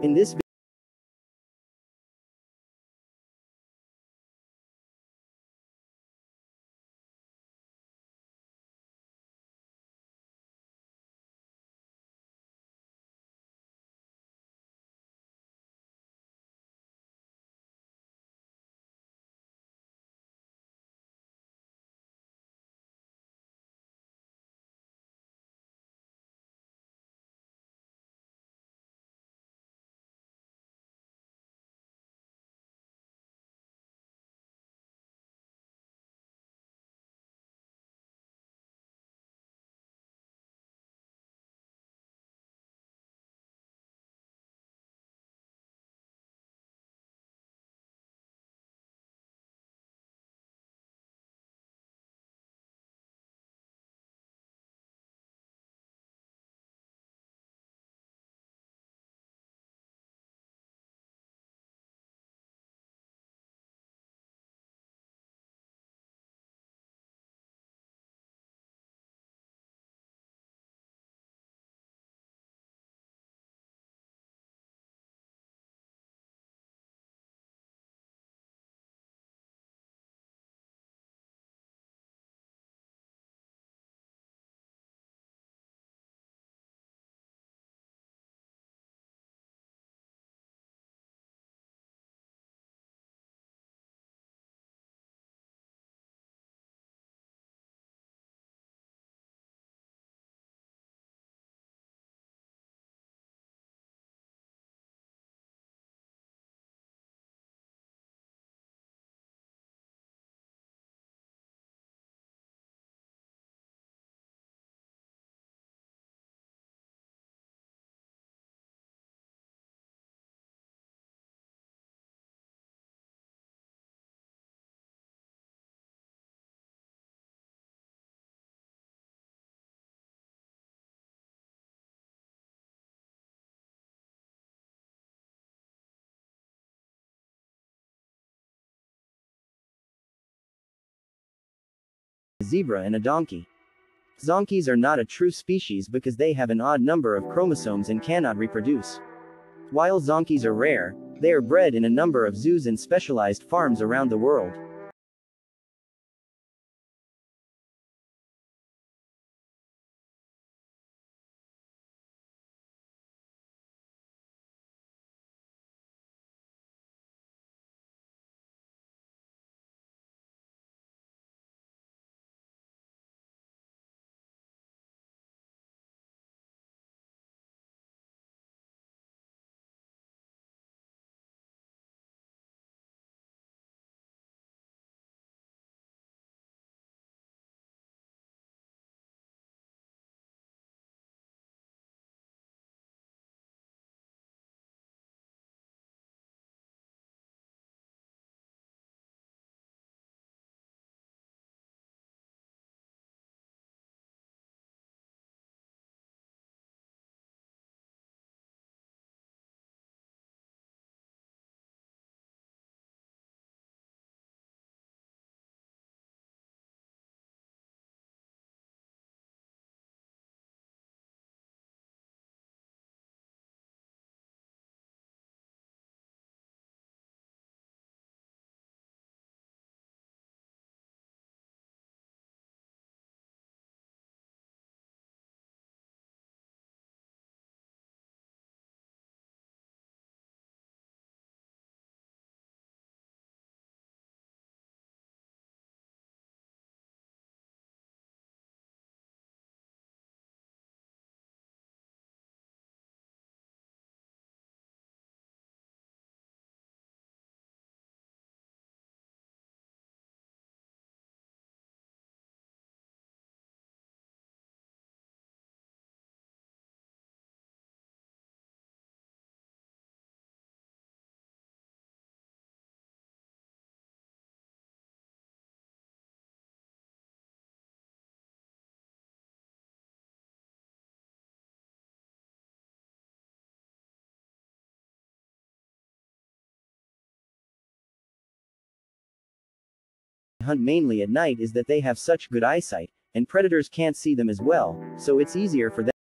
In this zebra and a donkey. Zonkeys are not a true species because they have an odd number of chromosomes and cannot reproduce. While zonkeys are rare, they are bred in a number of zoos and specialized farms around the world. Hunt mainly at night is that they have such good eyesight, and predators can't see them as well, so it's easier for them